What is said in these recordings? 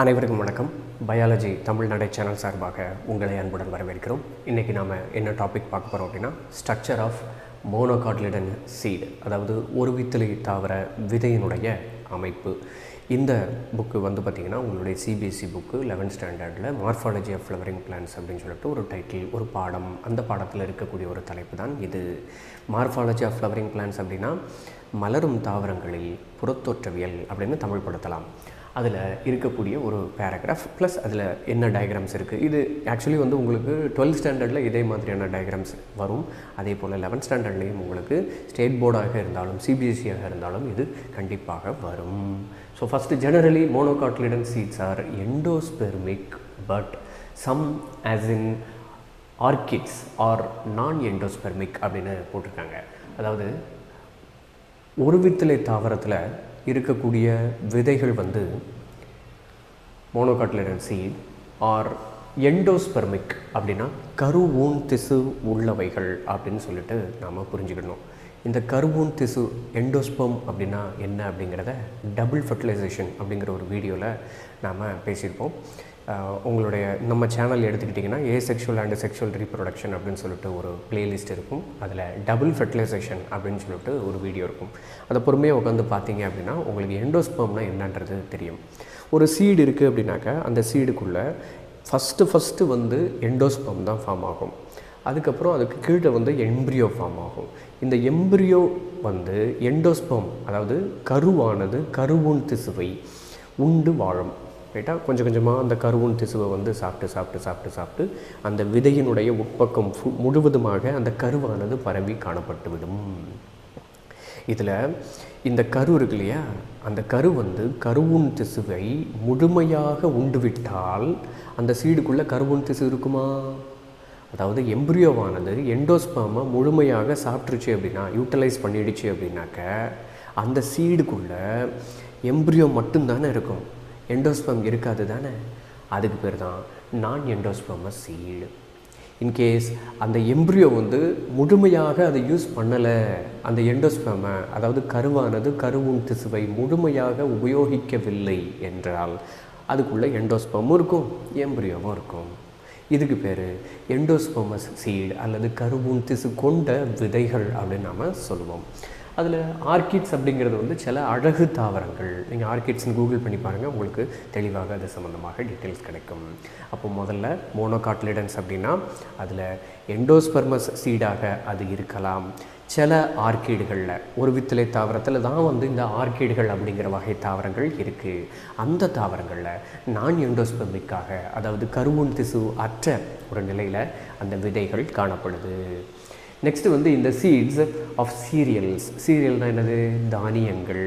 அனைவருக்கும் வணக்கம். Biology தமிழ்நடை channel சார்பாக உங்களை அன்புடன் வரவேற்கிறோம். இன்றைக்கி நாம் என்ன டாபிக் பார்க்க போகிறோம் அப்படின்னா ஸ்ட்ரக்சர் ஆஃப் மோனோகாட்லிடன் சீட் அதாவது ஒரு வித்தலை தாவர விதையினுடைய அமைப்பு. இந்த புக்கு வந்து பார்த்திங்கன்னா உங்களுடைய சிபிஎஸ்சி புக்கு லெவன்த் ஸ்டாண்டர்டில் மார்ஃபாலஜி ஆஃப் ஃப்ளவரிங் பிளான்ஸ் அப்படின்னு சொல்லிட்டு ஒரு டைட்டில் ஒரு பாடம் அந்த பாடத்தில் இருக்கக்கூடிய ஒரு தலைப்பு தான் இது. மார்ஃபாலஜி ஆஃப் ஃப்ளவரிங் பிளான்ஸ் அப்படின்னா மலரும் தாவரங்களில் புறத்தோற்றவியல் அப்படின்னு தமிழ்படுத்தலாம் அதில் இருக்கக்கூடிய ஒரு பேராகிராஃப் ப்ளஸ் அதில் என்ன டயக்ராம்ஸ் இருக்குது இது ஆக்சுவலி வந்து உங்களுக்கு டுவெல்த் ஸ்டாண்டர்டில் இதே மாதிரியான டயக்ராம்ஸ் வரும். அதே போல் லெவன்த் ஸ்டாண்டர்ட்லேயும் உங்களுக்கு ஸ்டேட் போர்டாக இருந்தாலும் சிபிஎஸ்சியாக இருந்தாலும் இது கண்டிப்பாக வரும். So first generally monocotyledon seeds are endospermic but some as in orchids are non endospermic அப்படின்னு போட்டிருக்காங்க. அதாவது ஒரு வித்தலை தாவரத்தில் இருக்கக்கூடிய விதைகள் வந்து மோனோகாட்லிடன் சீட் ஆர் எண்டோஸ்பெர்மிக் அப்படின்னா கருவூன் திசு உள்ளவைகள் அப்படின்னு சொல்லிட்டு நாம் புரிஞ்சுக்கணும். இந்த கருவூன் திசு எண்டோஸ்பம் அப்படின்னா என்ன அப்படிங்கிறத டபுள் ஃபர்டிலைசேஷன் அப்படிங்கிற ஒரு வீடியோவில் நாம் பேசியிருப்போம். உங்களுடைய நம்ம சேனல் எடுத்துக்கிட்டிங்கன்னா asexual and sexual reproduction அப்படின்னு சொல்லிட்டு ஒரு பிளேலிஸ்ட் இருக்கும். அதில் டபுள் ஃபெர்டிலைசேஷன் அப்படின்னு சொல்லிட்டு ஒரு வீடியோ இருக்கும். அதை பொறுமையாக உட்காந்து பார்த்தீங்க அப்படின்னா உங்களுக்கு எண்டோஸ்பம்னா என்னன்றது தெரியும். ஒரு சீடு இருக்குது அப்படின்னாக்கா அந்த சீடுக்குள்ளே ஃபஸ்ட்டு ஃபஸ்ட்டு வந்து எண்டோஸ்பம் தான் ஃபார்ம் ஆகும். அதுக்கப்புறம் அதுக்கு கீழே வந்து எம்ப்ரியோ ஃபார்ம் ஆகும். இந்த எம்பிரியோ வந்து எண்டோஸ்பம் அதாவது கருவானது கருவுண் திசுவை உண்டு வாழும். ரைட்டாக கொஞ்சம் கொஞ்சமாக அந்த கருவூன் திசுவை வந்து சாப்பிட்டு சாப்பிட்டு சாப்பிட்டு சாப்பிட்டு அந்த விதையினுடைய உட்பக்கம் ஃபு- முழுவதுமாக அந்த கருவானது பரவி காணப்பட்டுவிடும். இதில் இந்த கரு இருக்கு இல்லையா? அந்த கரு வந்து கருவுன் திசுவை முழுமையாக உண்டுவிட்டால் அந்த சீடுக்குள்ளே கருவுன் திசு இருக்குமா? அதாவது எம்ப்ரியோவானது எண்டோஸ்பாமை முழுமையாக சாப்பிட்ருச்சு அப்படின்னா யூட்டிலைஸ் பண்ணிடுச்சு அப்படின்னாக்க அந்த சீடுக்குள்ளே எம்ப்ரியோ மட்டும்தானே இருக்கும். எண்டோஸ்பம் இருக்காது தானே? அதுக்கு பேர் தான் non endosperm seed. In case அந்த எம்ப்ரியோ வந்து முழுமையாக அதை யூஸ் பண்ணலை அந்த எண்டோஸ்பேமை அதாவது கருவானது கருவுன் திசுவை முழுமையாக உபயோகிக்கவில்லை என்றால் அதுக்குள்ளே எண்டோஸ்பமும் இருக்கும் எம்ப்ரியோவும் இருக்கும். இதுக்கு பேர் எண்டோஸ்போமஸ் சீடு அல்லது கருவுன் திசு கொண்ட விதைகள் அப்படின்னு நாம் சொல்லுவோம். அதில் ஆர்கிட்ஸ் அப்படிங்கிறது வந்து சில அழகு தாவரங்கள். நீங்கள் ஆர்கிட்ஸ்னு கூகுள் பண்ணி பாருங்கள் உங்களுக்கு தெளிவாக அது சம்மந்தமாக டீட்டெயில்ஸ் கிடைக்கும். அப்போ முதல்ல மோனோகாட்லிடன்ஸ் அப்படின்னா அதில் எண்டோஸ்பெர்மஸ் சீடாக அது இருக்கலாம். சில ஆர்கீடுகளில். ஒரு வித்தலை தாவரத்தில் தான் வந்து இந்த ஆர்கீடுகள் அப்படிங்கிற வகை தாவரங்கள் இருக்குது அந்த தாவரங்களில் நான் எண்டோஸ்பெர்மிக்காக அதாவது கருமுன் திசு அற்ற ஒரு நிலையில் அந்த விதைகள் காணப்படுது. நெக்ஸ்ட்டு வந்து இந்த சீட்ஸ் ஆஃப் சீரியல்ஸ் சீரியல்னால் என்னது? தானியங்கள்.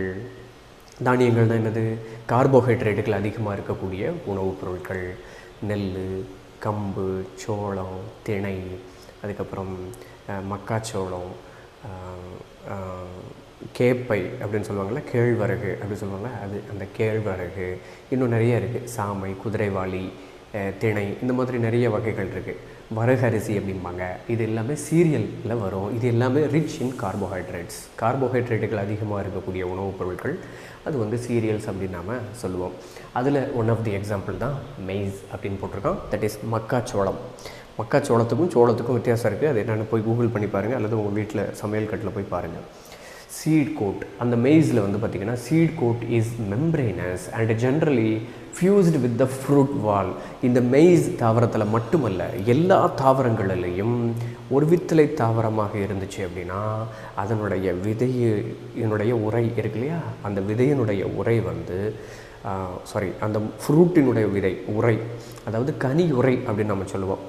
தானியங்கள்னால் என்னது? கார்போஹைட்ரேட்டுகள் அதிகமாக இருக்கக்கூடிய உணவுப் பொருட்கள். நெல் கம்பு சோளம் திணை அதுக்கப்புறம் மக்காச்சோளம் கேப்பை அப்படின்னு சொல்லுவாங்கள்ல கேழ்வரகு அப்படின்னு சொல்லுவாங்கள்ல அது அந்த கேழ்வரகு. இன்னும் நிறைய இருக்குது சாமை குதிரைவாளி திணை இந்த மாதிரி நிறைய வகைகள் இருக்குது வரகரிசி அப்படிம்பாங்க. இது எல்லாமே சீரியலில் வரும். இது எல்லாமே ரிச் இன் கார்போஹைட்ரேட்ஸ் கார்போஹைட்ரேட்டுகள் அதிகமாக இருக்கக்கூடிய உணவுப் பொருட்கள். அது வந்து சீரியல்ஸ் அப்படின்னு நாம் சொல்லுவோம். அதில் ஒன் ஆஃப் தி எக்ஸாம்பிள் தான் மெய்ஸ் அப்படின்னு போட்டிருக்கோம். தட் இஸ் மக்காச்சோளம். மக்காச்சோளத்துக்கும் சோளத்துக்கும் வித்தியாசம் இருக்குது அது என்னென்னு போய் கூகுள் பண்ணி பாருங்கள் அல்லது உங்கள் வீட்டில் சமையல் கட்டில் போய் பாருங்கள் சீட் கோட் அந்த மெய்ஸில் வந்து பார்த்திங்கன்னா seed coat is membranous and generally fused with the fruit wall இந்த மெய்ஸ் தாவரத்தில் மட்டுமல்ல எல்லா தாவரங்களிலையும் ஒரு வித்தலை தாவரமாக இருந்துச்சு அப்படின்னா அதனுடைய விதையினுடைய உரை இருக்கு இல்லையா? அந்த விதையினுடைய உரை வந்து சாரி அந்த ஃப்ரூட்டினுடைய விதை உரை அதாவது கனி உரை அப்படின்னு நம்ம சொல்லுவோம்.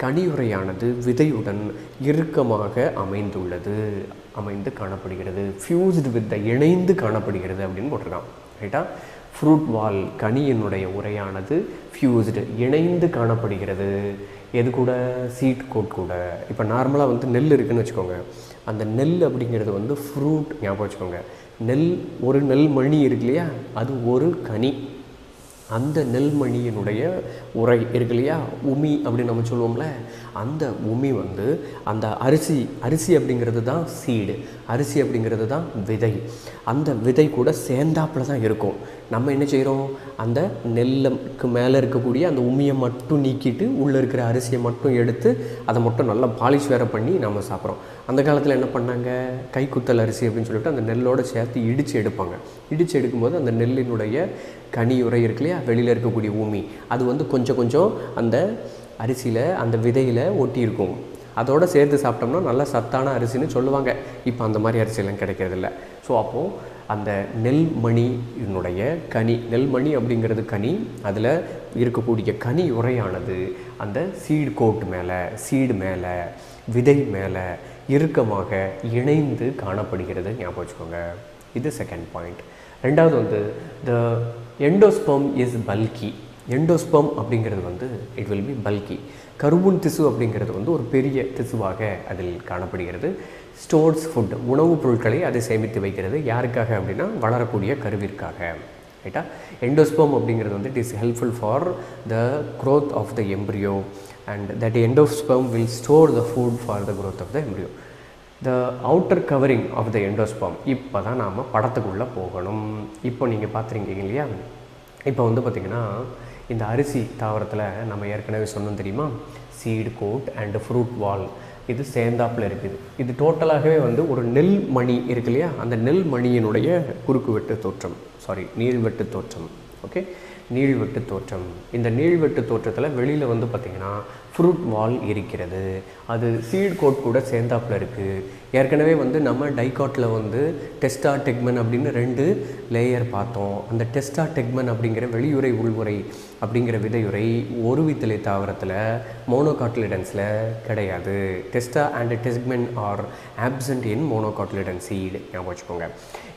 கனியுறையானது விதையுடன் இறுக்கமாக அமைந்துள்ளது அமைந்து காணப்படுகிறது. ஃபியூஸ்டு வித் இணைந்து காணப்படுகிறது அப்படின்னு போட்டிருக்கான். ரைட்டா ஃப்ரூட் வால் கனியினுடைய உரையானது ஃபியூஸ்டு இணைந்து காணப்படுகிறது. எது கூட? சீட் கோட் கூட. இப்போ நார்மலாக வந்து நெல் இருக்குன்னு வச்சுக்கோங்க. அந்த நெல் அப்படிங்கிறது வந்து ஃப்ரூட் ஞாபகம் வச்சுக்கோங்க. நெல் ஒரு நெல் மணி இருக்கு இல்லையா? அது ஒரு கனி. அந்த நெல்மணியினுடைய உரை இருக்கு இல்லையா? உமி அப்படின்னு நம்ம சொல்லுவோம்ல. அந்த உமி வந்து அந்த அரிசி அரிசி அப்படிங்கிறது தான் சீடு அரிசி அப்படிங்கிறது தான் விதை. அந்த விதை கூட சேர்ந்தாப்புல தான் இருக்கும். நம்ம என்ன செய்கிறோம் அந்த நெல்லுக்கு மேலே இருக்கக்கூடிய அந்த உமியை மட்டும் நீக்கிட்டு உள்ளே இருக்கிற அரிசியை மட்டும் எடுத்து அதை மட்டும் நல்லா பாலிஷ் வேற பண்ணி நம்ம சாப்பிட்றோம். அந்த காலத்தில் என்ன பண்ணாங்க? கைக்குத்தல் அரிசி அப்படின்னு சொல்லிட்டு அந்த நெல்லோடு சேர்த்து இடித்து எடுப்பாங்க. இடித்து எடுக்கும்போது அந்த நெல்லினுடைய கனி உரை இருக்கு இல்லையா? வெளியில் இருக்கக்கூடிய ஊமி. அது வந்து கொஞ்சம் கொஞ்சம் அந்த அரிசியில் அந்த விதையில் ஒட்டி இருக்கும். அதோடு சேர்த்து சாப்பிட்டோம்னா நல்ல சத்தான அரிசின்னு சொல்லுவாங்க. இப்போ அந்த மாதிரி அரிசியெல்லாம் கிடைக்கிறதில்ல. ஸோ அப்போது அந்த நெல்மணியினுடைய கனி நெல்மணி அப்படிங்கிறது கனி அதில் இருக்கக்கூடிய கனி உரையானது அந்த சீடு கோட் மேலே சீடு மேலே விதை மேலே இறுக்கமாக இணைந்து காணப்படுகிறது. ஞாபகம் வச்சுக்கோங்க. இது செகண்ட் பாயிண்ட் ரெண்டாவது வந்து the endosperm is bulky endosperm அப்படிங்கிறது வந்து இட் வில் பி பல்கி கருவுன் திசு அப்படிங்கிறது வந்து ஒரு பெரிய திசுவாக அதில் காணப்படுகிறது. ஸ்டோர்ஸ் ஃபுட் உணவுப் பொருட்களை அதை சேமித்து வைக்கிறது. யாருக்காக அப்படின்னா வளரக்கூடிய கருவிற்காக. ரைட்டா எண்டோஸ்பம் அப்படிங்கிறது வந்து it is helpful for the growth of the embryo and that endosperm will store the food for the growth of the embryo the outer covering of the endosperm இப்போ தான் நாம் படத்துக்குள்ளே போகணும். இப்போ நீங்கள் பார்த்துருக்கீங்க இல்லையா? இப்போ வந்து பார்த்திங்கன்னா இந்த அரிசி தாவரத்தில் நம்ம ஏற்கனவே சொன்னோம் தெரியுமா? Seed coat and fruit wall இது சேர்ந்தாப்பில் இருக்குது. இது டோட்டலாகவே வந்து ஒரு நெல் மணி இருக்கு இல்லையா? அந்த நெல் மணியினுடைய குறுக்குவெட்டு தோற்றம். சாரி நீள்வெட்டு தோற்றம். ஓகே நீள்வெட்டு தோற்றம். இந்த நீள்வெட்டு தோற்றத்தில் வெளியில் வந்து பார்த்திங்கன்னா ஃப்ரூட் வால் இருக்கிறது. அது சீட் கோட் கூட சேர்ந்தாப்புல இருக்குது ஏற்கனவே வந்து நம்ம டைகாட்டில் வந்து டெஸ்டா டெக்மன் அப்படின்னு ரெண்டு லேயர் பார்த்தோம். அந்த டெஸ்டா டெக்மன் அப்படிங்கிற வெளியுறை உள்வுறை அப்படிங்கிற விதையுறை ஒரு வித்தலை தாவரத்தில் மோனோகாட்லிடன்ஸில் கிடையாது. Testa and tegmen are absent in monocotyledon seed ஞாபகம் வச்சுக்கோங்க.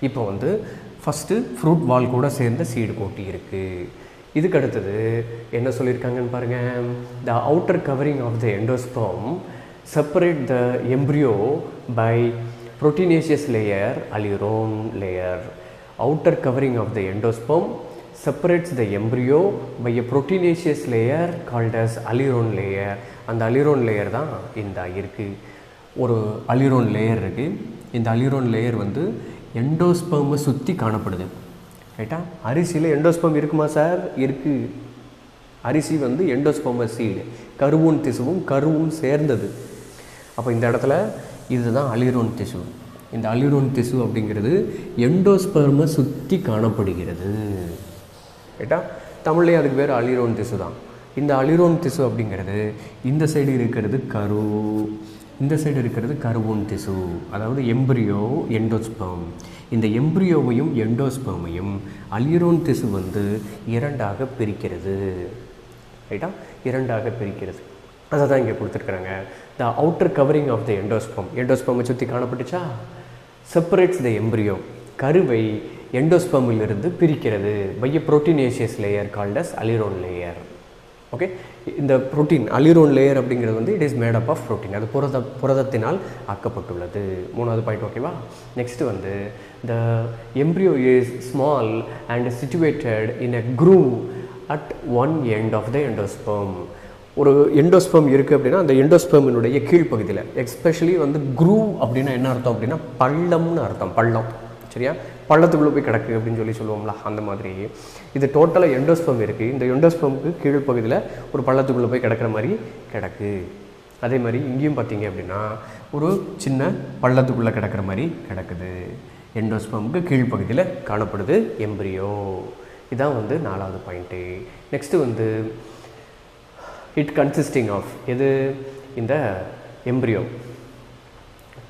இப்போ வந்து ஃபஸ்ட்டு ஃப்ரூட் வால் கூட சேர்ந்த சீடு கோட்டி இருக்குது இதுக்கு அடுத்தது என்ன சொல்லியிருக்காங்கன்னு பாருங்கள் the outer covering of the endosperm separate the embryo by proteinaceous layer aleurone layer outer covering of the endosperm separates the embryo by a proteinaceous layer called as aliron layer. அந்த aleurone layer தான் இந்த இருக்குது ஒரு aleurone layer இருக்குது இந்த aleurone layer வந்து எண்டோஸ்பர்மை சுற்றி காணப்படுது. ரைட்டா அரிசியில் எண்டோஸ்பம் இருக்குமா சார் இருக்குது அரிசி வந்து எண்டோஸ்பர்ம சீடு கருவூன் திசுவும் கருவும் சேர்ந்தது. அப்போ இந்த இடத்துல இதுதான் அலிரோன் திசு. இந்த அலிரோன் திசு அப்படிங்கிறது எண்டோஸ்பர்மை சுற்றி காணப்படுகிறது. ரைட்டா தமிழ்லேயே அதுக்கு பேர் அலிரோன் திசு தான் இந்த அலிரோன் திசு அப்படிங்கிறது இந்த சைடு இருக்கிறது கரு. இந்த சைடு இருக்கிறது கருவோன் திசு அதாவது எம்பிரியோ எண்டோஸ்பம் இந்த எம்பிரியோவையும் எண்டோஸ்பமையும் அலிரோன் திசு வந்து இரண்டாக பிரிக்கிறது. ரைட்டா இரண்டாக பிரிக்கிறது. அதை தான் இங்கே கொடுத்துருக்குறாங்க. The outer covering of the endosperm எண்டோஸ்பமை சுற்றி காணப்பட்டுச்சா? செப்பரேட்ஸ் த எம்பிரியோ கருவை எண்டோஸ்பமிலிருந்து பிரிக்கிறது. By a proteinaceous layer called as aleurone layer okay இந்த புரோட்டீன் அலிரோன் லேயர் அப்படிங்கிறது வந்து it is made up of protein அது புரத புரதத்தினால் ஆக்கப்பட்டுள்ளது. மூணாவது பாயிண்ட் ஓகேவா நெக்ஸ்ட்டு வந்து the embryo is small and situated in a groove at one end of the endosperm ஒரு எண்டோஸ்பம் இருக்குது அப்படின்னா அந்த எண்டோஸ்பமினுடைய கீழ்ப்பகுதியில் எஸ்பெஷலி வந்து குரூவ் அப்படின்னா என்ன அர்த்தம் அப்படின்னா பள்ளம்னு அர்த்தம் பள்ளம். சரியா? பள்ளத்துக்குள்ளே போய் கிடக்கு அப்படின்னு சொல்லி சொல்லுவோம்ல அந்த மாதிரி. இது டோட்டலாக எண்டோஸ்பம் இருக்குது இந்த எண்டோஸ்பம்க்கு கீழ்ப்பகுதியில் ஒரு பள்ளத்துக்குள்ளே போய் கிடக்கிற மாதிரி கிடக்கு. அதே மாதிரி இங்கேயும் பார்த்தீங்க அப்படின்னா ஒரு சின்ன பள்ளத்துக்குள்ளே கிடக்கிற மாதிரி கிடக்குது. எண்டோஸ்பம்க்கு கீழ்ப்பகுதியில் காணப்படுது எம்பிரியோ இதான் வந்து நாலாவது பாயிண்ட்டு நெக்ஸ்ட்டு வந்து இட் கன்சிஸ்டிங் ஆஃப் எது? இந்த embryo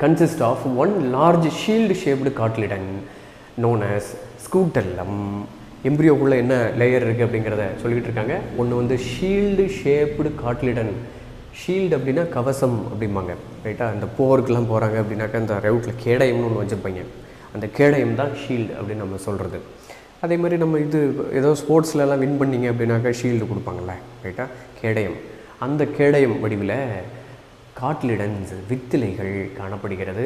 consist of one large shield shaped cartilagin known as scutellum. எம்பிரியோக்குள்ளே என்ன லேயர் இருக்குது அப்படிங்கிறத சொல்லிக்கிட்டு இருக்காங்க. ஒன்று வந்து ஷீல்டு ஷேப்டு காட்லிடன் ஷீல்டு அப்படின்னா கவசம் அப்படிம்பாங்க. ரைட்டாக அந்த போருக்கெலாம் போகிறாங்க அப்படின்னாக்கா அந்த ரவுட்டில் கேடயம்னு ஒன்று வச்சுருப்பாங்க. அந்த கேடயம் தான் ஷீல்டு அப்படின்னு நம்ம சொல்கிறது அதே மாதிரி நம்ம இது ஏதோ ஸ்போர்ட்ஸ்லலாம் வின் பண்ணிங்க அப்படின்னாக்கா ஷீல்டு கொடுப்பாங்கல்ல. ரைட்டா கேடயம். அந்த கேடயம் வடிவில் காட்லிடன்ஸ் வித்திலைகள் காணப்படுகிறது.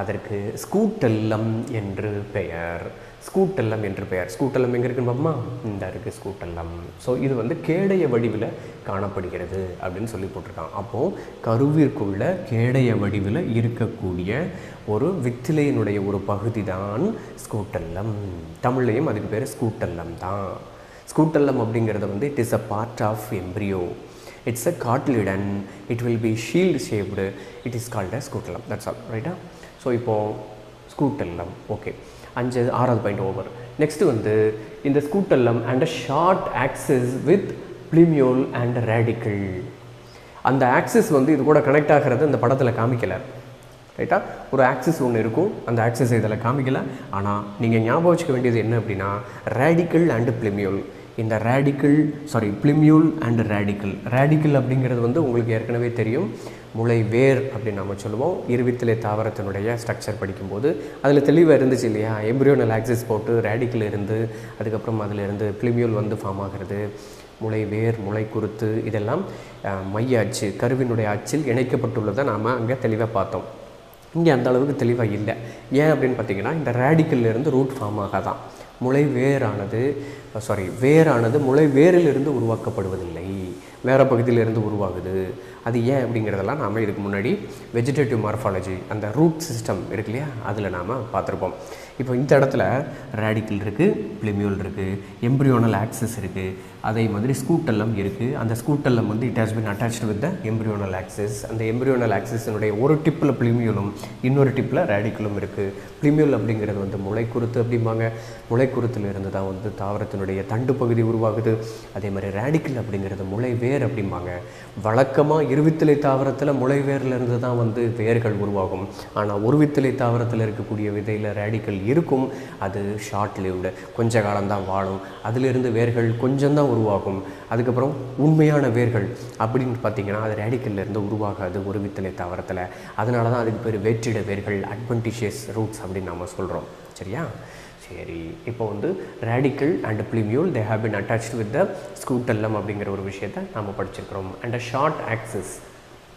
அதற்கு ஸ்கூட்டல்லம் என்று பெயர். ஸ்கூட்டல்லம் என்று பெயர். ஸ்கூட்டல்லம் எங்கே இருக்குன்னு பார்ப்போமா இந்த இருக்குது ஸ்கூட்டல்லம். ஸோ இது வந்து கேடய வடிவில் காணப்படுகிறது அப்படின்னு சொல்லி போட்டிருக்கான். அப்போது கருவிற்குள்ள கேடய வடிவில் இருக்கக்கூடிய ஒரு வித்திலையினுடைய ஒரு பகுதி தான் ஸ்கூட்டல்லம். தமிழ்லையும் அதுக்கு பேர் ஸ்கூட்டல்லம் தான். ஸ்கூட்டல்லம் அப்படிங்கிறது வந்து it is a part of embryo it's a cotyledon it will be shield shaped it is called a scutellum that's all ரைட்டா ஸோ இப்போது ஸ்கூட்டல்லம் ஓகே அஞ்சு ஆறாவது பாயிண்ட் ஓவர் நெக்ஸ்ட்டு வந்து இந்த scutellum and a short axis with plumule and radicle அந்த axis வந்து இது கூட கனெக்ட் ஆகிறது இந்த படத்தில் காமிக்கலை ரைட்டா ஒரு ஆக்சிஸ் ஒன்று இருக்கும் அந்த ஆக்சிஸ் இதில் காமிக்கல. ஆனால் நீங்கள் ஞாபகம் வச்சுக்க வேண்டியது என்ன அப்படின்னா ரேடிக்கல் அண்டு பிளிமியோல் இந்த radicle sorry plumule and radicle radicle அப்படிங்கிறது வந்து உங்களுக்கு ஏற்கனவே தெரியும். முளை வேர் அப்படின்னு நம்ம சொல்லுவோம். இருவித்திலே தாவரத்தினுடைய ஸ்ட்ரக்சர் படிக்கும்போது. அதில் தெளிவாக இருந்துச்சு இல்லையா? எம்ப்ரியோனல் ஆக்சிஸ் போட்டு ரேடிக்கல் இருந்து அதுக்கப்புறம் அதில் இருந்து பிளிமியூல் வந்து ஃபார்ம் ஆகிறது. முளை வேர் முளை குருத்து இதெல்லாம் மைய அச்சு கருவினுடைய அச்சில் இணைக்கப்பட்டுள்ளதை நாம் அங்கே தெளிவாக பார்த்தோம். இங்கே அந்த அளவுக்கு தெளிவாக இல்லை. ஏன் அப்படின்னு பார்த்தீங்கன்னா இந்த ரேடிக்கல்லேருந்து ரூட் ஃபார்ம் ஆகாதான். முளை வேரானது சாரி வேரானது முளை வேரிலிருந்து உருவாக்கப்படுவதில்லை. வேறு பகுதியிலிருந்து உருவாகுது. அது ஏன் அப்படிங்கிறதெல்லாம் நாம் இதுக்கு முன்னாடி வெஜிடேட்டிவ் மார்ஃபாலஜி அந்த ரூட் சிஸ்டம் இருக்கு இல்லையா? அதில் நாம் பார்த்துருப்போம். இப்போ இந்த இடத்துல ரேடிக்கல் இருக்குது பிளிமியூல் இருக்குது எம்ப்ரியோனல் ஆக்சஸ் இருக்குது அதே மாதிரி ஸ்கூட்டெல்லாம் இருக்குது அந்த ஸ்கூட்டெல்லாம் வந்து it has been attached with the embryonal axis அந்த எம்ப்ரியோனல் ஆக்சஸினுடைய ஒரு டிப்பில் பிளிமியூலும் இன்னொரு டிப்பில் ரேடிக்கலும் இருக்குது பிளிமியூல் அப்படிங்கிறது வந்து முளைக்குருத்து அப்படிம்பாங்க. முளைக்குருத்துலேருந்து தான் வந்து தாவரத்தினுடைய தண்டு பகுதி உருவாகுது. அதே மாதிரி ரேடிக்கல் அப்படிங்கிறது முளை வேர் அப்படிம்பாங்க. வழக்கமாக இருவித்திலை தாவரத்தில் முளைவேர்லேருந்து தான் வந்து வேர்கள் உருவாகும். ஆனால் ஒருவித்திலை தாவரத்தில் இருக்கக்கூடிய விதையில் ரேடிக்கல் இருக்கும். அது ஷார்ட் லிவ்டு கொஞ்ச காலம்தான் வாழும். அதிலிருந்து வேர்கள் கொஞ்சம்தான் உருவாகும். அதுக்கப்புறம் உண்மையான வேர்கள் அப்படின்னு பார்த்தீங்கன்னா அது ரேடிக்கல்ல இருந்து உருவாகாது ஒரு வித்தலை தாவரத்தில். அதனால தான் அதுக்கு பேர் வேற்றிட வேர்கள் அட்வென்டிஷியஸ் ரூட்ஸ் அப்படின்னு நம்ம சொல்கிறோம் சரியா? சரி. இப்போ வந்து radicle and plumule they have been attached with the scutellum அப்படிங்கிற ஒரு விஷயத்தை நம்ம படிச்சிருக்கிறோம். And a short axis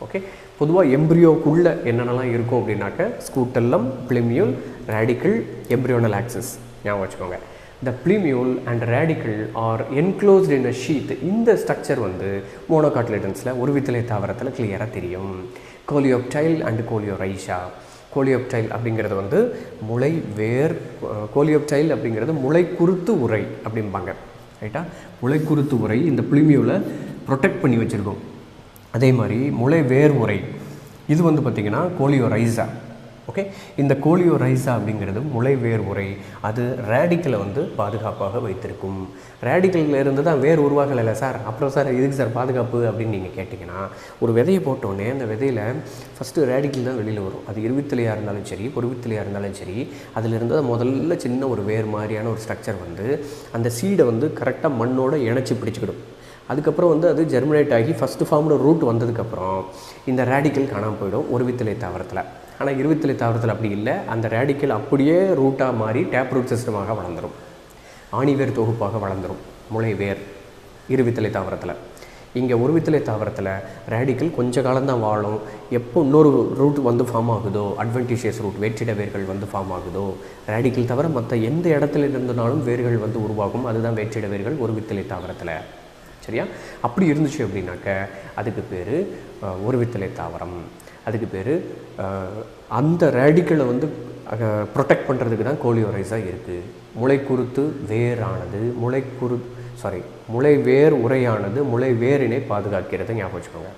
okay பொதுவாக எம்ப்ரியோக்குள்ளே என்னென்னலாம் இருக்கும் அப்படின்னாக்க scutellum plumule radicle embryonal axis ஞாபகம் வச்சுக்கோங்க. The plumule and radicle are enclosed in a sheath இந்த ஸ்ட்ரக்சர் வந்து மோனோகாட்லேட்டன்ஸில் ஒரு வித்தலை தாவரத்தில் கிளியராக தெரியும். கோலியோப்டைல் அண்ட் கோலியோரைஷா கோலியோப்டைல் அப்படிங்கிறது வந்து முளை வேர் கோலியோப்டைல் அப்படிங்கிறது முளை குருத்து உரை அப்படிம்பாங்க. ரைட்டா முளை குறுத்து உரை இந்த புளிமியூவில் ப்ரொடெக்ட் பண்ணி வச்சுருக்கோம். அதே மாதிரி முளை வேர் உரை இது வந்து பார்த்திங்கன்னா கோலியோரைசா. ஓகே இந்த கோலியோரைசா அப்படிங்கிறது முளை வேர் உரை. அது ரேடிக்கலை வந்து பாதுகாப்பாக வைத்திருக்கும். ரேடிக்கல்ல இருந்து தான் வேர் உருவாகலை சார்? அப்புறம் சார் இதுக்கு சார் பாதுகாப்பு அப்படின்னு நீங்கள் கேட்டிங்கன்னா ஒரு விதையை போட்டோன்னே அந்த விதையில் ஃபஸ்ட்டு ரேடிக்கல் தான் வெளியில் வரும். அது இருவித்திலையாக இருந்தாலும் சரி பொருவித்திலையாக இருந்தாலும் சரி அதிலிருந்து தான் முதல்ல சின்ன ஒரு வேர் மாதிரியான ஒரு ஸ்ட்ரக்சர் வந்து அந்த சீடை வந்து கரெக்டாக மண்ணோடு இணைச்சி பிடிச்சிக்கிடும். அதுக்கப்புறம் வந்து அது ஜெர்மினேட் ஆகி ஃபஸ்ட்டு ஃபார்மோட ரூட் வந்ததுக்கப்புறம் இந்த ரேடிக்கல் காணாமல் போயிடும் ஒரு வித்தலை தாவரத்தில். ஆனால் இருவித்தலை தாவரத்தில் அப்படி இல்லை. அந்த ரேடிக்கல் அப்படியே ரூட்டாக மாறி டேப் ரூட் சிஸ்டமாக வளர்ந்துடும் ஆணிவேர் தொகுப்பாக வளர்ந்துடும் முளை வேர் இருவித்தலை தாவரத்தில். இங்கே ஒரு வித்தலை தாவரத்தில் ரேடிக்கல் கொஞ்ச காலம்தான் வாழும். எப்போ இன்னொரு ரூட் வந்து ஃபார்ம் ஆகுதோ அட்வென்டிஷியஸ் ரூட் வேற்றிட வேர்கள் வந்து ஃபார்ம் ஆகுதோ ரேடிக்கல் தவிர மற்ற எந்த இடத்துல இருந்தனாலும் வேர்கள் வந்து உருவாகும். அதுதான் வேற்றிட வேர்கள் ஒரு வித்தலை தாவரத்தில். சரியா? அப்படி இருந்துச்சு அப்படின்னாக்க அதுக்கு பேர் ஒரு வித்தலை தாவரம். அதுக்கு பேர் அந்த ரேடிக்கலை வந்து ப்ரொடெக்ட் பண்ணுறதுக்கு தான் கோலியோரைஸாக இருக்குது முளை வேரானது முளை குரு சாரி முளை வேர் உரையானது முளை வேரினை பாதுகாக்கிறத ஞாபகம் வச்சுக்கோங்க.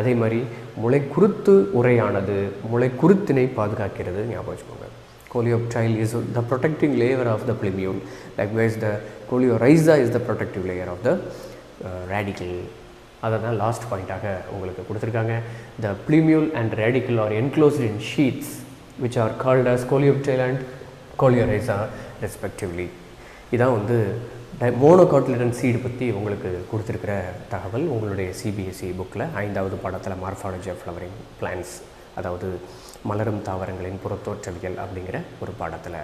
அதே மாதிரி முளை குருத்து உரையானது முளை குருத்தினை பாதுகாக்கிறது ஞாபகம் வச்சுக்கோங்க. Coleoptile is the protective layer of the plumule likewise the coleorhiza is the protective layer of the radicle அதை தான் லாஸ்ட் பாயிண்ட்டாக உங்களுக்கு கொடுத்துருக்காங்க. The plumule and radicle are enclosed in sheaths which are called as coleoptile and coleorhiza respectively இதான் வந்து monocotyledon seed பற்றி உங்களுக்கு கொடுத்துருக்கிற தகவல். உங்களுடைய சிபிஎஸ்சி புக்கில் ஐந்தாவது பாடத்தில் மார்ஃபாலஜி ஆஃப் ஃப்ளவரிங் பிளான்ஸ் அதாவது மலரும் தாவரங்களின் புறத்தோற்றவியல் அப்படிங்கிற ஒரு பாடத்தில்.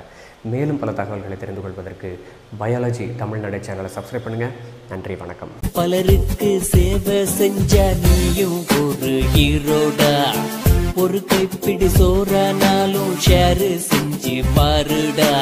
மேலும் பல தகவல்களை தெரிந்து கொள்வதற்கு பயாலஜி தமிழ்நாடு சேனலை சப்ஸ்கிரைப் பண்ணுங்கள் நன்றி வணக்கம். பலருக்கு சேவை செஞ்ச நீயும் ஒரு ஹீரோடா. ஒரு கைப்பிடி சோறானாலும் ஷேர் செஞ்சு பாருடா.